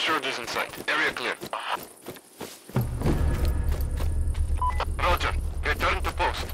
No insurgents in sight. Area clear. Roger. Return to post.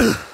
Ugh.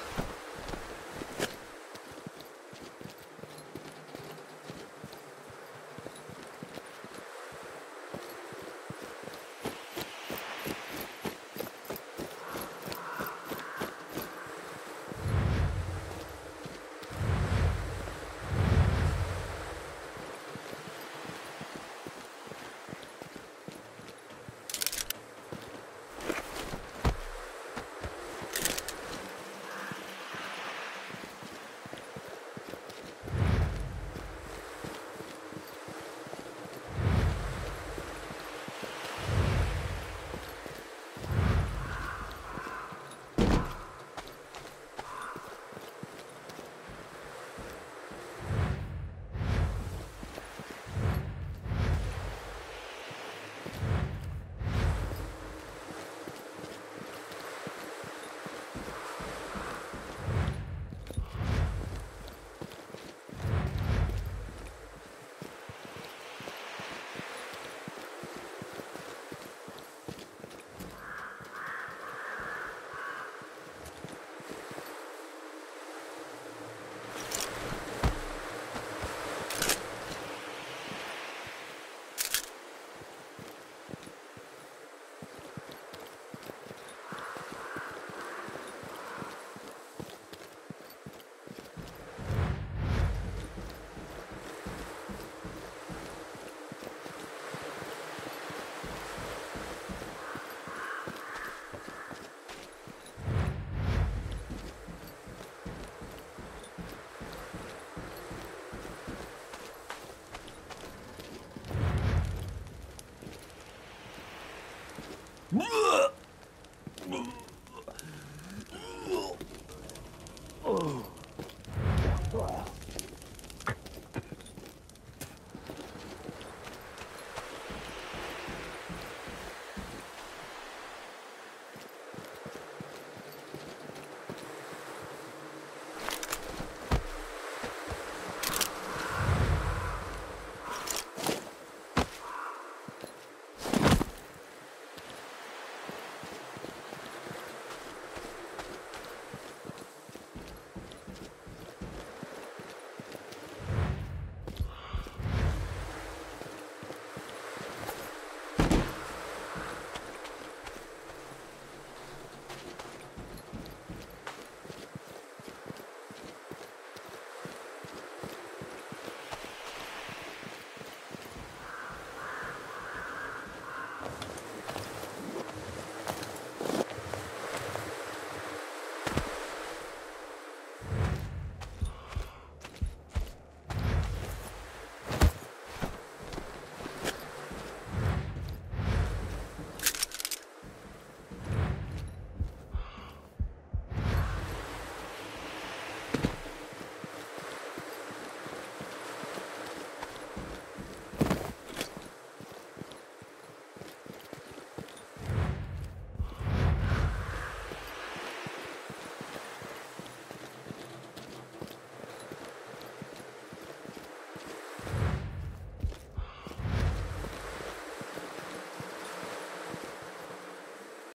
Ugh!